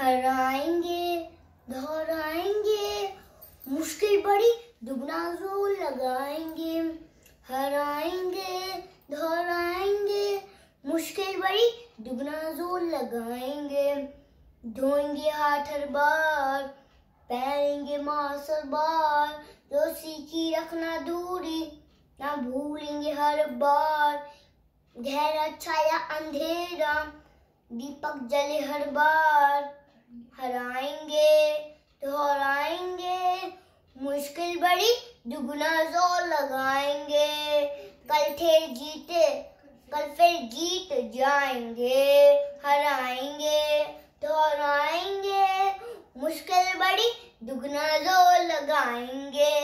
हराएँगे, दोहराएँगे, मुश्किल बड़ी दुगना ज़ोर लगाएँगे। हराएँगे, दोहराएँगे, मुश्किल बड़ी दुगना ज़ोर लगाएँगे। धोएँगे हाथ हर बार, पहनेंगे मास्क बार जो सीखी रखना दूरी, ना भूलेंगे हर बार। गहरा छाया अंधेरा, दीपक जले हर बार हराएँगे दोहराएँगे मुश्किल बड़ी, दुगना ज़ोर लगाएँगे। कल फिर जीते, कल फिर जीत जाएँगे। हराएँगे, दोहराएँगे। मुश्किल बड़ी, दुगना ज़ोर लगाएँगे।